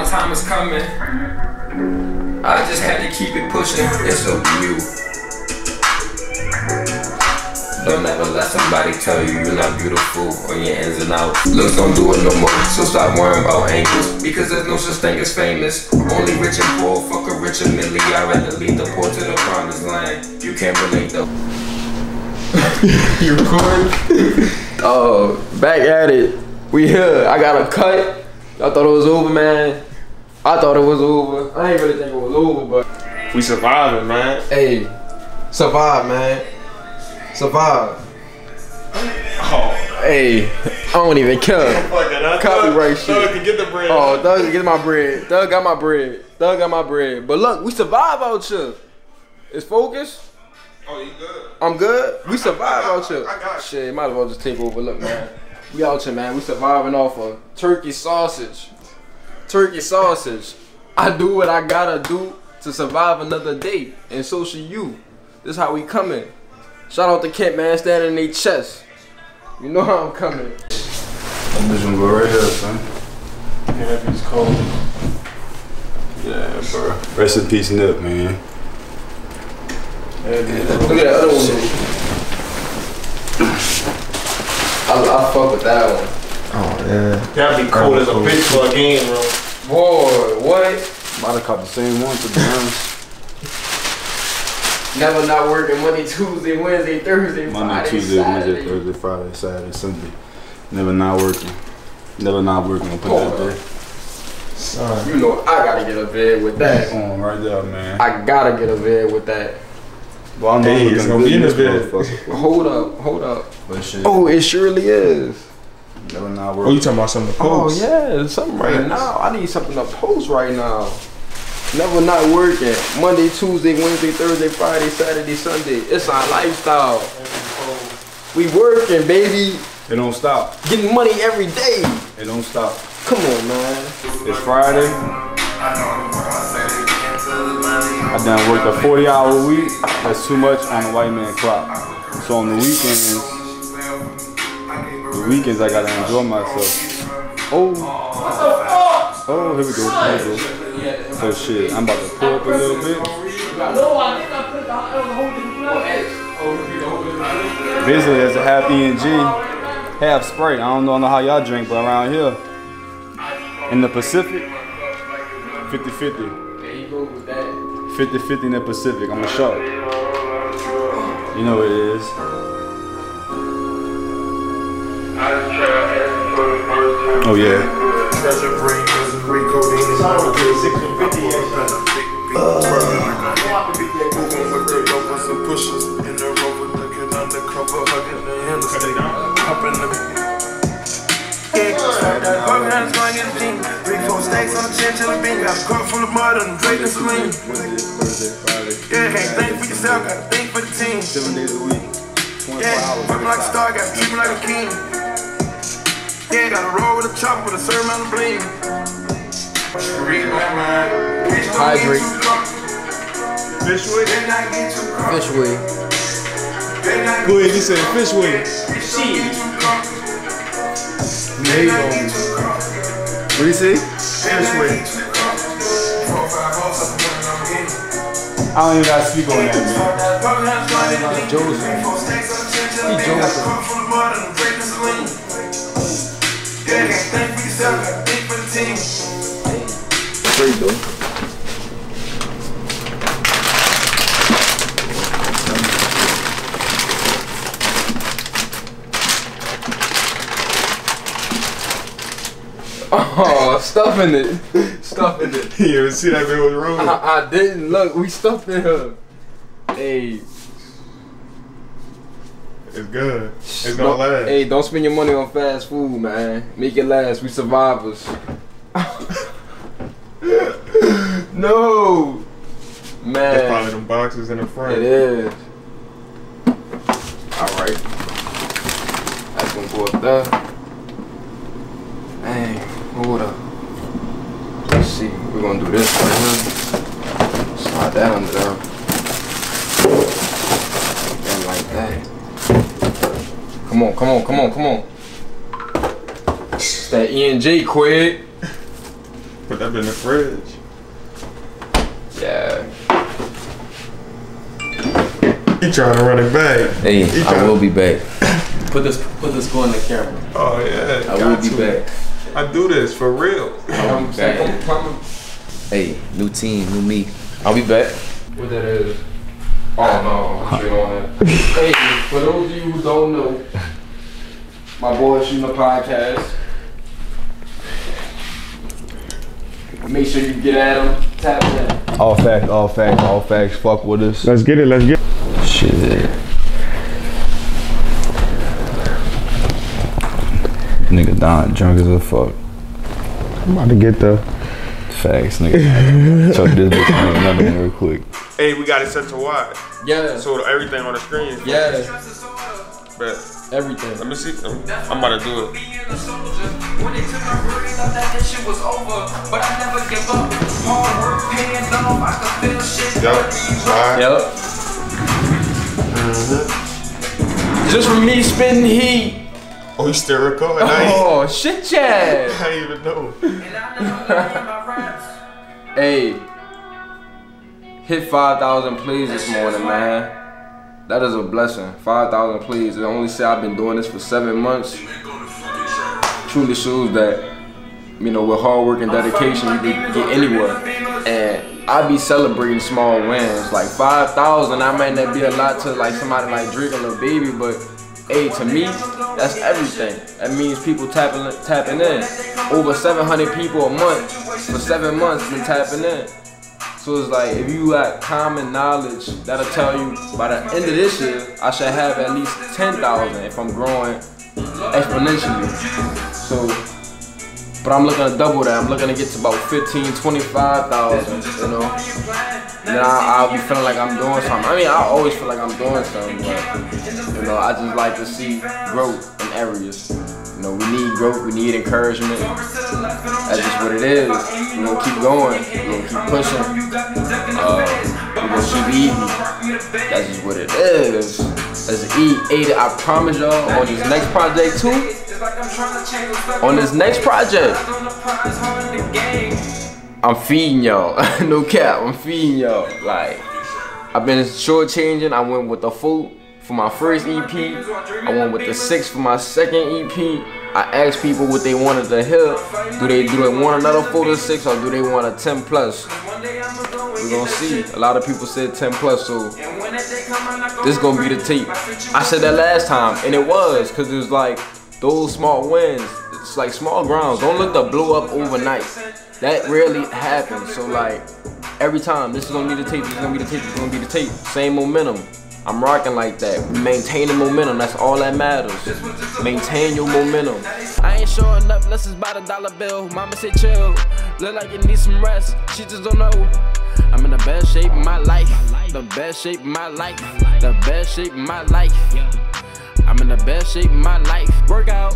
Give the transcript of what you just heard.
my time is coming. I just had to keep it pushing. It's up to you. Don't ever let somebody tell you you're not beautiful on your ins and outs. Looks don't do it no more, so stop worrying about angles. Because there's no such thing as famous. Only rich and poor, fuck a rich and milli. I'd rather lead the poor to the promised land. You can't relate though. you recording? Oh, back at it. We here. I got a cut. I thought it was over, man. I thought it was over. I ain't really think it was over, but We surviving, man. hey, survive, man. Survive. Oh, Hey, I don't even care. fuck it. I Copyright shit. Thug can get the bread. Oh, Doug, get my bread. Doug got my bread. Doug got my bread. But look, we survive out here. It's focused. Oh, you good? I'm good. We survive I- out here. I got you. Shit, might as well just take over. Look, man. We out here, man. We surviving off of turkey sausage. Turkey sausage. I do what I gotta do to survive another day, and so should you. This how we coming. Shout out to Kent, man, standing in their chest. You know how I'm coming. I'm just gonna go right here, son. Yeah, it's cold. Yeah, bro. Rest in peace, Nip, man. Look at that other one. I, I fuck with that one. Oh yeah. That'd be cold as a bitch for a game, bro. Boy, what? Might have caught the same one, to be honest. Never not working Monday, Tuesday, Wednesday, Thursday, Monday, Friday, Tuesday, Saturday. Wednesday, Thursday, Friday, Saturday, Sunday. Never not working. Never not working. I'll put that there. Son. You know I gotta get a vid with that. On right there, man. I gotta get a vid with that. Well, I know Hey, it's gonna be in the this vid. Hold up, hold up. Oh, it surely is. Never not Oh, you talking about something to Oh post? yeah, something right now. I need something to post right now. Never not working. Monday, Tuesday, Wednesday, Thursday, Friday, Saturday, Sunday. It's our lifestyle. We working, baby. It don't stop. Getting money every day. It don't stop. Come on, man. It's Friday. I done worked a 40 hour week. That's too much on a white man clock. So on the weekends, the weekends I gotta enjoy myself. Oh. Oh, here we go. Here we go. So shit, I'm about to pull up a little bit. Basically, it's a half E and J, half Sprite. I don't know, I know how y'all drink, but around here, in the Pacific, 50-50. There you go with that. 50-50 in the Pacific. I'm a shark. You know what it is. Oh yeah. Three, four the chinchilla bean. Got a cup full of mud and Drake and Celine. Yeah, can't think for yourself, gotta think for the team. Seven days a week. 24 Yeah, hours. working like a star, gotta treat me like a king. Yeah, gotta roll with a chopper with a certain amount of bling. Read my mind. Bitch, don't get too drunk. Fish with Better not get too drunk. Fish way. Go ahead, you said fish way. Bitch, don't get too drunk. There you Better not go. get too drunk. What do you say? Better not get too drunk. Four, five hoes up in the I'm getting. I don't even gotta speak on that, man. Like Joseph. He Joseph. Straight though. Oh, stuffing it. Stuffing it. You ever see that video with Roman? I, I didn't look. We stuffed in her. Hey, It's good. It's don't- gonna last. Hey, don't spend your money on fast food, man. Make it last. We survivors. no, man. That's probably them boxes in the front. It is. All right. That's gonna go up there. Dang, hold up. Let's see. We're gonna do this right here. Slide that under there. And like that. Come on, come on, come on, come on. It's that E and J quick. Put that in the fridge. Yeah. He trying to run it back. Hey, He I will be back. Put this put this go in the camera. Oh yeah. I got will be to. back. I do this for real. I'm back. Hey, new team, new me. I'll be back. What that is? Oh no, I'm straight on it. hey, for those of you who don't know, my boy shooting a podcast. Make sure you get at him, tap in. All facts, all facts, all facts. Fuck with us. Let's get it. Let's get. it. Shit. Nigga Don drunk as a fuck. I'm about to get the. Facts, nigga. Chuck this bitch on another one real quick. Hey, we got it set to wide, Yeah, so everything on the screen. is- yeah, Bet. everything. Let me see. I'm, I'm about to do it. When they took my brain out, that that shit was over. But I never give up. Hard work paying off. I can feel shit. Yup. Alright. Yep. Mm-hmm. Just from me spitting heat. Oh, you still recording? I ain't, Oh shit, Chad. I ain't even know. Hey, hit 5,000 plays this morning, man. That is a blessing. 5,000 plays. It only say I've been doing this for seven months. Truly shows that, you know, with hard work and dedication, you can get anywhere. And I be celebrating small wins. Like 5,000, I might not be a lot to like somebody like Drake or Lil Baby, but hey, to me, that's everything. That means people tapping tapping in. Over 700 people a month for seven months been tapping in. So it's like if you got common knowledge, that'll tell you by the end of this year, I should have at least 10,000 if I'm growing exponentially. So, but I'm looking to double that. I'm looking to get to about 15, 25,000, you know. I, I'll be feeling like I'm doing something. I mean, I always feel like I'm doing something, but, you know, I just like to see growth in areas. You know, we need growth, we need encouragement. That's just what it is. We're gonna keep going, we're gonna keep pushing. Uh, we're gonna keep eating. That's just what it is. Let's eat, eat it. I promise y'all on this next project too. It's like I'm trying to change On this next project, on the prize, hard in the game. I'm feeding y'all. no cap, I'm feeding y'all. Like, I've been shortchanging. I went with the full for my first EP. I went with the six for my second EP. I asked people what they wanted to hear. Do they do they want another four to six or do they want a 10 plus? One day I'ma go and We're gonna see. A lot of people said 10 plus, so And when that day come, I'm not this gonna be the tape. I said that last time, and it was, cause it was like those small wins. It's like small grounds. Don't let to blow up overnight. That rarely happens. So like every time, this is gonna be the tape. This is gonna be the tape. This is gonna be the tape. Same momentum. I'm rocking like that. Maintaining momentum. That's all that matters. Maintain your momentum. I ain't showing up unless it's by the dollar bill. Mama said chill. Look like you need some rest. She just don't know. I'm in the best shape of my life. The best shape of my life. The best shape of my life. I'm in the best shape of my life. Workout.